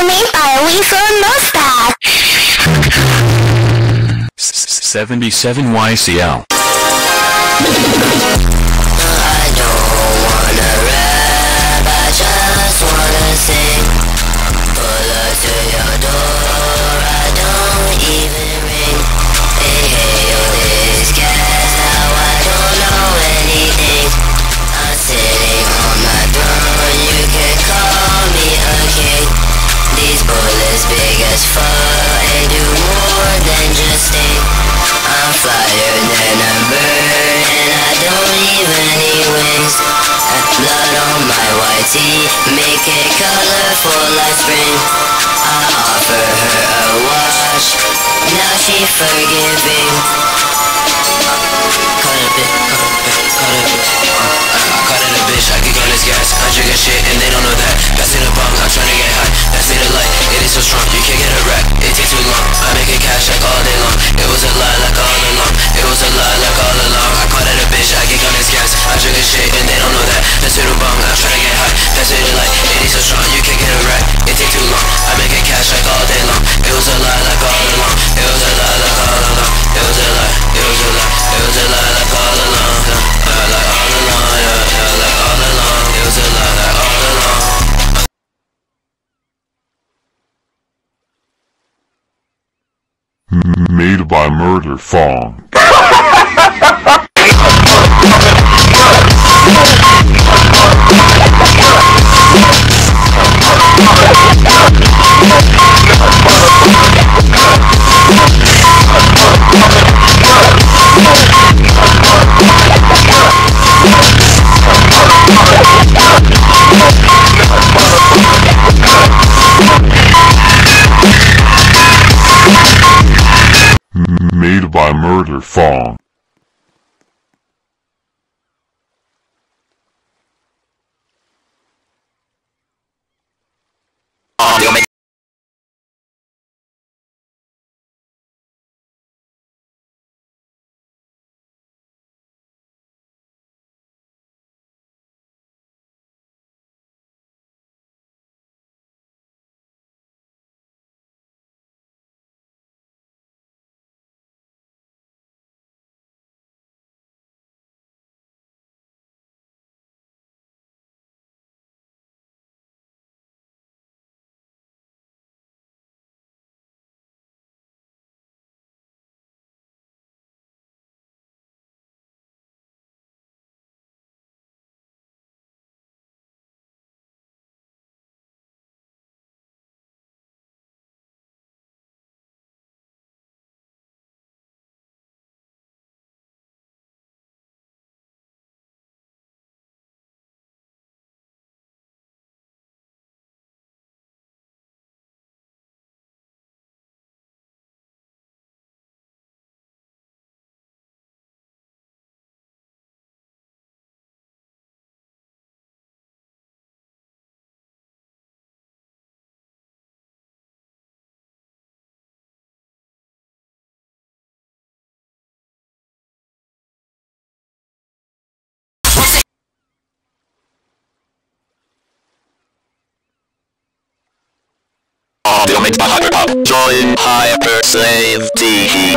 remained by a mustache. 77 YCL. See, Make it colorful like spring. I offer her a wash. Now she forgiving. Call it a call a a uh, uh, I call a bitch, I on this gas. I drink a shit and they don't know that. Passing the bomb, I'm trying to get high. Passing the light, it is made by Murder Fong. Murder Fong. audio mix by Hyperpop. Join Hyperslave TV.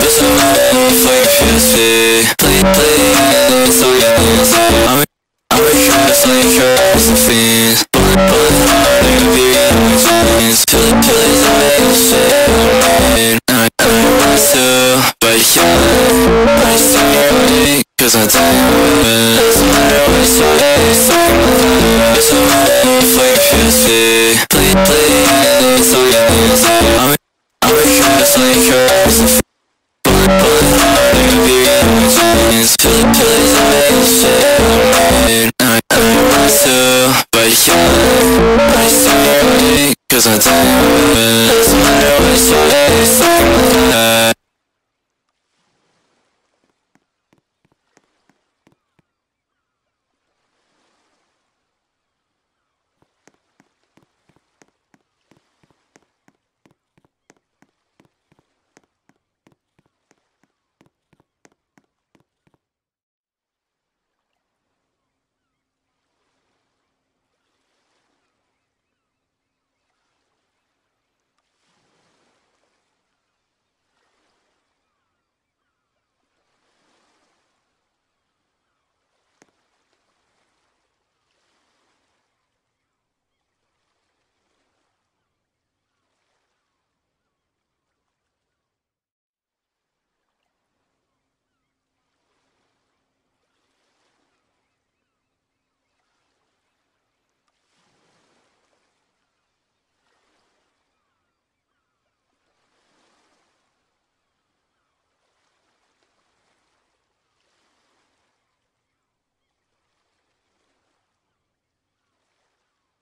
This is my bed for Christmas. Play, play, it's on. I'm a trash like your I'm gonna I make a shit. I don't want I'm just tired it. Cause I'm tired of Cause matter what you